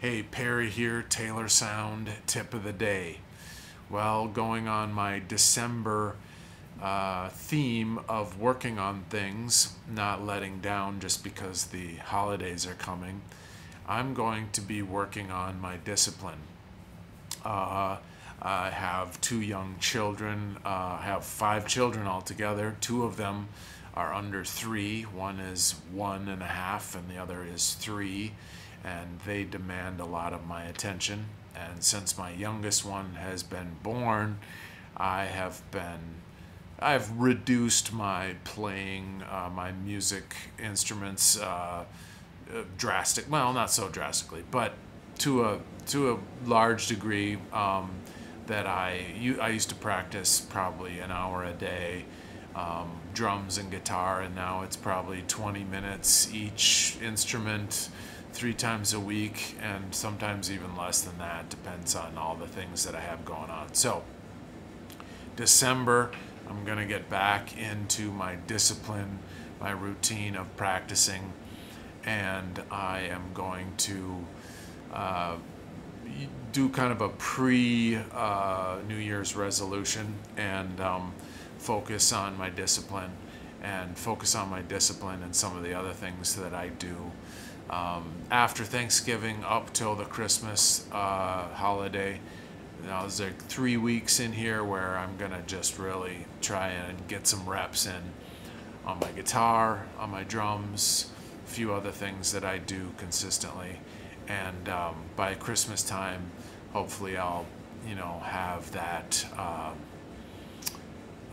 Hey, Perry here, Taylor Sound, tip of the day. Well, going on my December uh, theme of working on things, not letting down just because the holidays are coming, I'm going to be working on my discipline. Uh, I have two young children. Uh, I have five children altogether. Two of them are under three. One is one and a half, and the other is three. And they demand a lot of my attention. And since my youngest one has been born, I have been I've reduced my playing uh, my music instruments uh, uh drastic. Well, not so drastically, but to a to a large degree. Um, that I I used to practice probably an hour a day, um, drums and guitar, and now it's probably 20 minutes each instrument, three times a week, and sometimes even less than that. Depends on all the things that I have going on. So December, I'm gonna get back into my discipline, my routine of practicing, and I am going to. Uh, do kind of a pre uh, New Year's resolution and um, focus on my discipline and focus on my discipline and some of the other things that I do. Um, after Thanksgiving up till the Christmas uh, holiday, now there's like three weeks in here where I'm gonna just really try and get some reps in on my guitar, on my drums, a few other things that I do consistently and um, by Christmas time, hopefully I'll, you know, have that uh,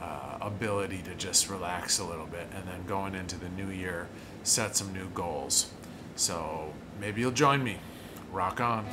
uh, ability to just relax a little bit, and then going into the new year, set some new goals. So maybe you'll join me. Rock on.